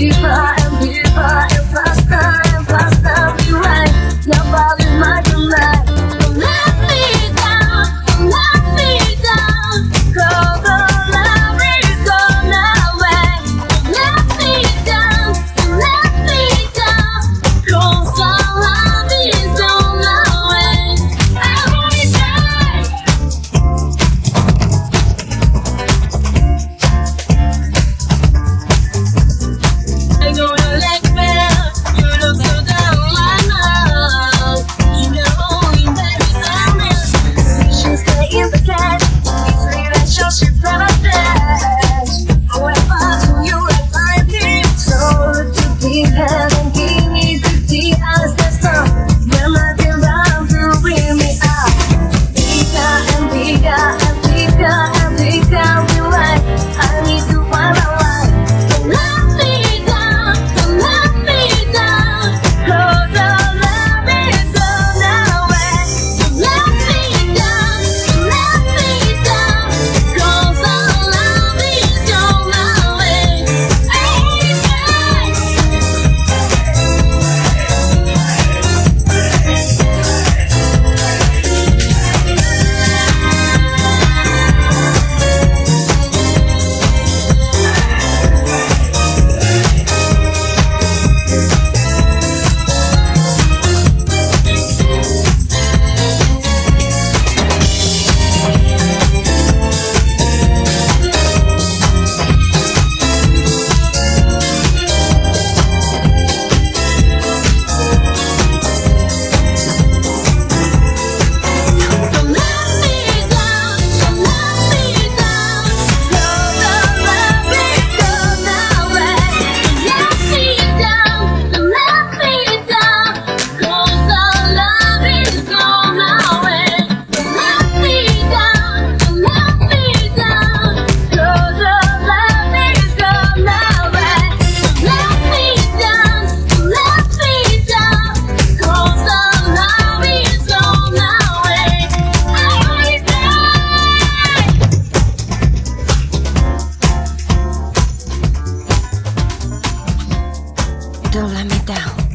you, but Like. Don't let me down.